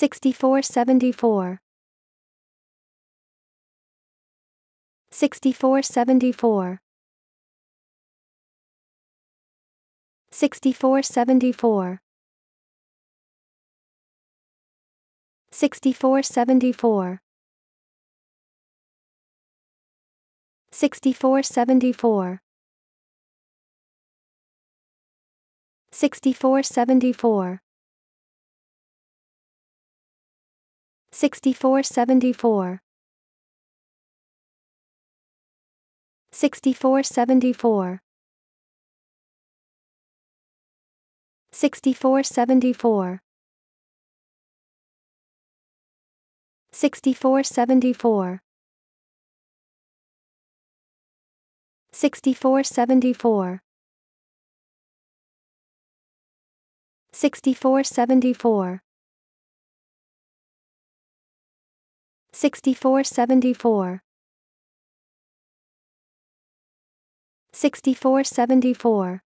6474 6474 6474 6474 6474 6474 6474 6474 6474 6474 6474 6474 6474 6474